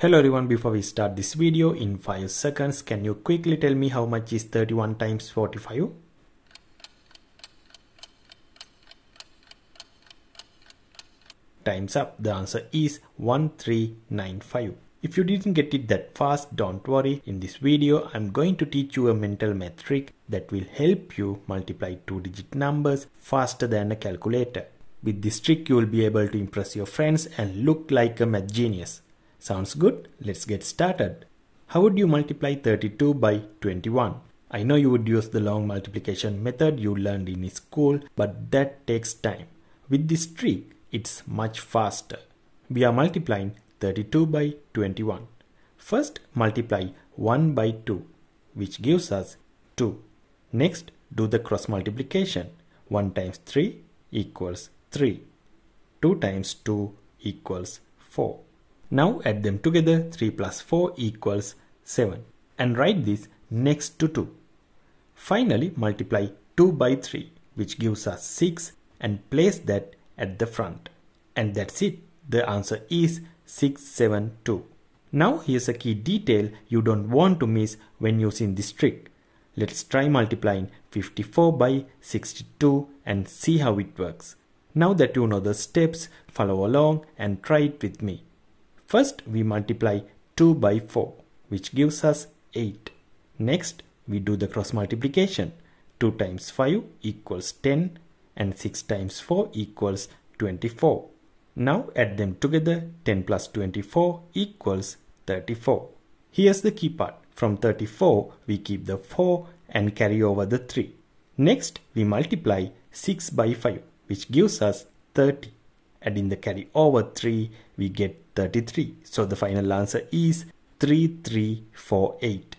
Hello everyone, before we start this video, in 5 seconds, can you quickly tell me how much is 31 times 45? Time's up, the answer is 1395. If you didn't get it that fast, don't worry. In this video, I'm going to teach you a mental math trick that will help you multiply two digit numbers faster than a calculator. With this trick, you will be able to impress your friends and look like a math genius. Sounds good? Let's get started. How would you multiply 32 by 21? I know you would use the long multiplication method you learned in school, but that takes time. With this trick, it's much faster. We are multiplying 32 by 21. First, multiply 1 by 2, which gives us 2. Next, do the cross multiplication. 1 times 3 equals 3. 2 times 2 equals 4. Now add them together 3 plus 4 equals 7 and write this next to 2. Finally multiply 2 by 3 which gives us 6 and place that at the front. And that's it. The answer is 672. Now here's a key detail you don't want to miss when using this trick. Let's try multiplying 54 by 62 and see how it works. Now that you know the steps, follow along and try it with me. First we multiply 2 by 4 which gives us 8. Next we do the cross multiplication. 2 times 5 equals 10 and 6 times 4 equals 24. Now add them together 10 plus 24 equals 34. Here's the key part. From 34 we keep the 4 and carry over the 3. Next we multiply 6 by 5 which gives us 30 adding the carry over 3 we get 33 so the final answer is 3348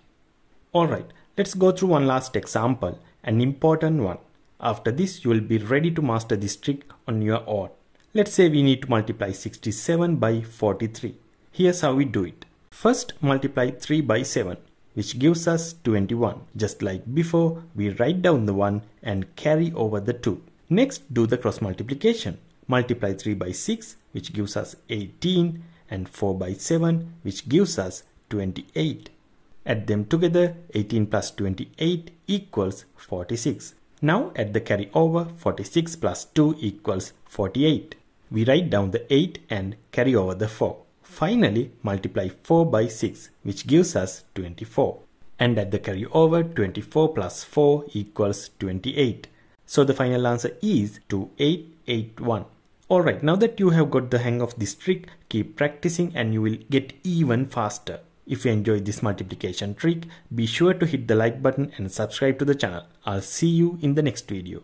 alright let's go through one last example an important one. After this you will be ready to master this trick on your own. Let's say we need to multiply 67 by 43 here's how we do it. First multiply 3 by 7 which gives us 21 just like before we write down the 1 and carry over the 2 next do the cross multiplication multiply 3 by 6 which gives us 18 and 4 by 7 which gives us 28. Add them together 18 plus 28 equals 46. Now add the carry over 46 plus 2 equals 48. We write down the 8 and carry over the 4. Finally multiply 4 by 6 which gives us 24. And add the carry over 24 plus 4 equals 28. So the final answer is 2881. Alright, now that you have got the hang of this trick, keep practicing and you will get even faster. If you enjoyed this multiplication trick, be sure to hit the like button and subscribe to the channel. I'll see you in the next video.